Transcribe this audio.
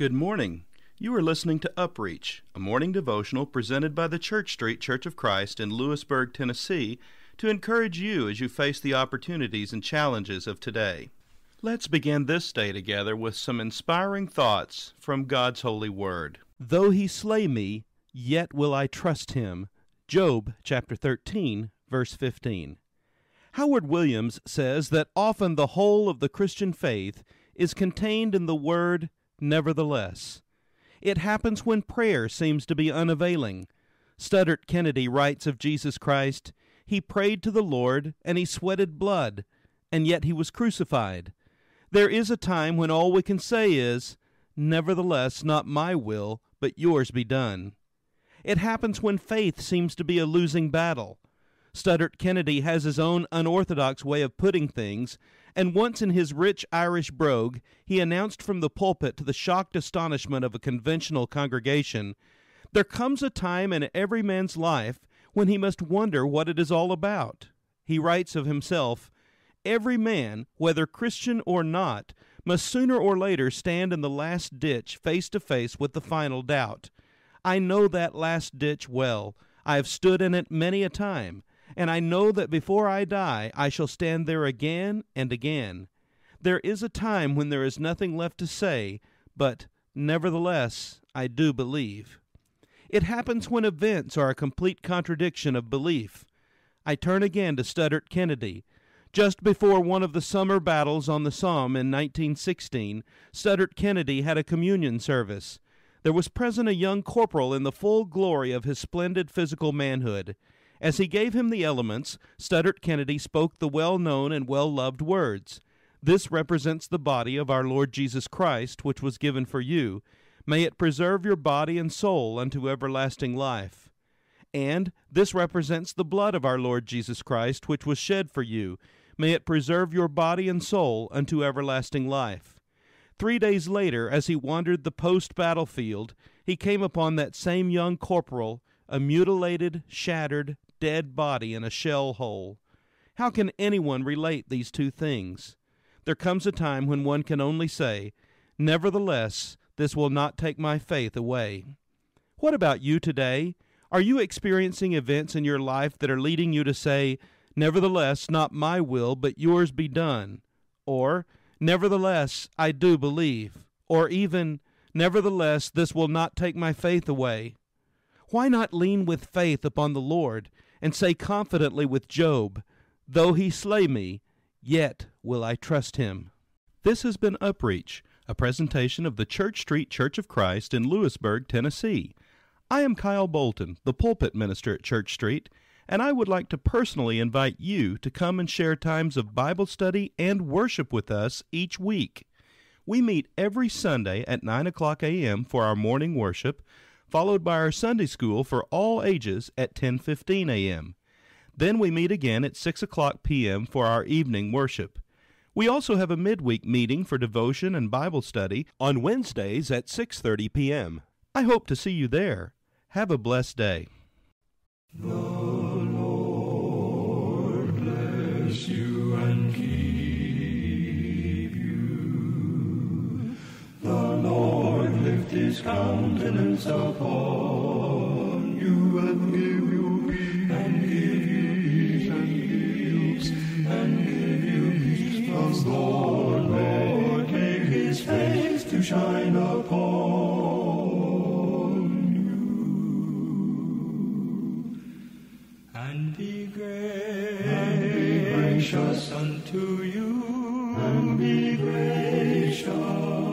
Good morning. You are listening to Upreach, a morning devotional presented by the Church Street Church of Christ in Lewisburg, Tennessee, to encourage you as you face the opportunities and challenges of today. Let's begin this day together with some inspiring thoughts from God's holy word. Though he slay me, yet will I trust him. Job chapter 13, verse 15. Howard Williams says that often the whole of the Christian faith is contained in the word nevertheless. It happens when prayer seems to be unavailing. Studdert Kennedy writes of Jesus Christ, He prayed to the Lord, and he sweated blood, and yet he was crucified. There is a time when all we can say is, Nevertheless, not my will, but yours be done. It happens when faith seems to be a losing battle. Studdert Kennedy has his own unorthodox way of putting things, and once in his rich Irish brogue he announced from the pulpit to the shocked astonishment of a conventional congregation, There comes a time in every man's life when he must wonder what it is all about. He writes of himself, Every man, whether Christian or not, must sooner or later stand in the last ditch face to face with the final doubt. I know that last ditch well. I have stood in it many a time and I know that before I die I shall stand there again and again. There is a time when there is nothing left to say, but nevertheless I do believe. It happens when events are a complete contradiction of belief. I turn again to Studdert Kennedy. Just before one of the summer battles on the Somme in 1916, Studdert Kennedy had a communion service. There was present a young corporal in the full glory of his splendid physical manhood. As he gave him the elements, Studdert Kennedy spoke the well known and well loved words This represents the body of our Lord Jesus Christ, which was given for you. May it preserve your body and soul unto everlasting life. And this represents the blood of our Lord Jesus Christ, which was shed for you. May it preserve your body and soul unto everlasting life. Three days later, as he wandered the post battlefield, he came upon that same young corporal, a mutilated, shattered, dead body in a shell hole. How can anyone relate these two things? There comes a time when one can only say, Nevertheless, this will not take my faith away. What about you today? Are you experiencing events in your life that are leading you to say, Nevertheless, not my will, but yours be done? Or, Nevertheless, I do believe? Or even, Nevertheless, this will not take my faith away? Why not lean with faith upon the Lord and say confidently with Job, Though he slay me, yet will I trust him. This has been Upreach, a presentation of the Church Street Church of Christ in Lewisburg, Tennessee. I am Kyle Bolton, the pulpit minister at Church Street, and I would like to personally invite you to come and share times of Bible study and worship with us each week. We meet every Sunday at 9 o'clock a.m. for our morning worship, followed by our Sunday school for all ages at 10:15 a.m. Then we meet again at 6 o'clock p.m. for our evening worship. We also have a midweek meeting for devotion and Bible study on Wednesdays at 6:30 p.m. I hope to see you there. Have a blessed day. Lord his countenance upon you and give you peace. And give you peace. And give you peace. And give you peace. The Lord make his face to shine upon you. And be great. And be gracious unto you. And be gracious